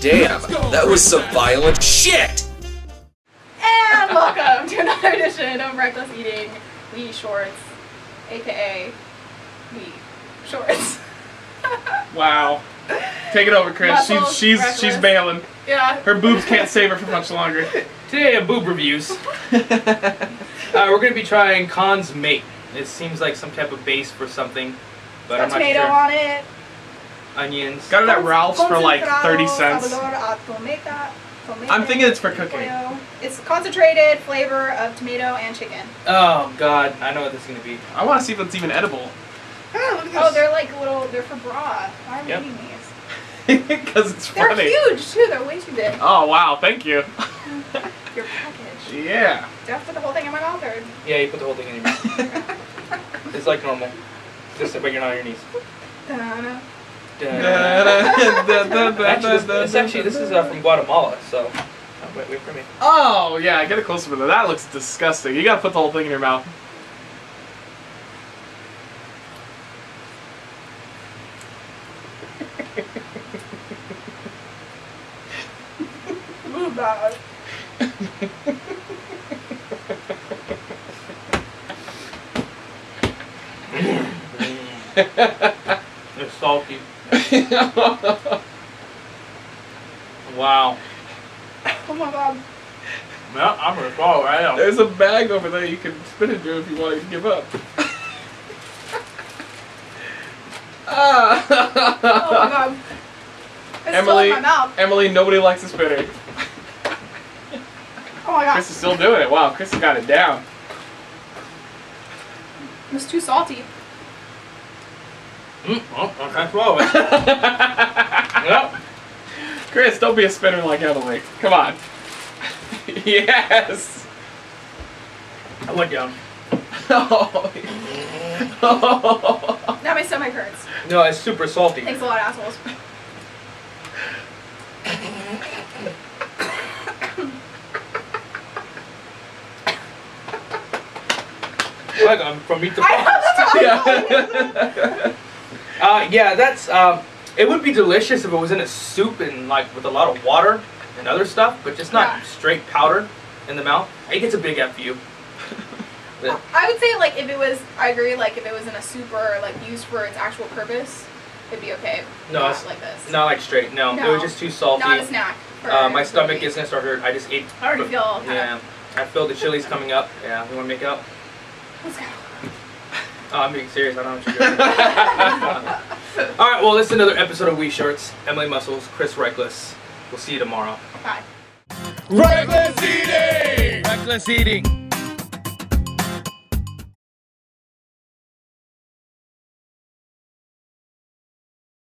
Damn, that was some violent shit! And welcome to another edition of Wreckless Eating WE Shorts, aka WE Shorts. Wow. Take it over, Chris. She's Muscles, she's reckless. she's bailing. yeah. Her boobs can't save her for much longer. Today on Boob Reviews, uh, we're going to be trying Cons-Mate. It seems like some type of base for something, but Got I'm not tomato sure. on it. Onions. Got it at Ralph's for like 30 cents. Tomata- tomate I'm thinking it's for cooking. pollo. It's concentrated flavor of tomato and chicken. Oh God, I know what this is going to be. I want to see if it's even edible. Ah, look Oh, they're like little, they're for broth. Why am I Yep. eating these? Because it's They're funny. huge too, they're way too big. Oh wow, thank you. Your package. yeah. Do I have to put the whole thing in my mouth or? Yeah, you put the whole thing in your mouth. it's like normal. Just when you're on your knees. Actually, this, this actually this is uh, from Guatemala, so oh, wait, wait for me. Oh yeah, get it closer to that. That looks disgusting. You gotta put the whole thing in your mouth. Ooh, bad. It's salty. Wow. Oh my god. Yeah, I'm gonna fall it right now. There's a bag over there you can spit into if you want to give up. Oh my god. It's Emilie, still in my mouth. Emilie, nobody likes a spitter. Oh my god. Chris is still doing it. Wow, Chris has got it down. It was too salty. Mm, well, I can't swallow it. yep. Chris, don't be a spinner like Emilie. Come on. yes. I went down. Oh. Now my stomach hurts. No, it's super salty. Thanks a lot, assholes. Like I'm from meat to I know that's what yeah. Uh, yeah, that's um, it would be delicious if it was in a soup and like with a lot of water and other stuff, but just not Yeah. straight powder in the mouth. It gets a big F you. I would say like if it was, I agree. Like if it was in a soup or like used for its actual purpose, it'd be okay. No, not it's like this. Not like straight. No, it was just too salty. Not a snack. Uh, my stomach is gonna start hurt. I just ate. I already feel Yeah, I feel the chili's coming up. Yeah, you wanna make out? Let's go. Oh, I'm being serious. I don't know what you're doing. All right. Well, this is another episode of We Shorts. Emilie Muscles, Chris Wreckless. We'll see you tomorrow. Bye. Wreckless eating. Wreckless eating.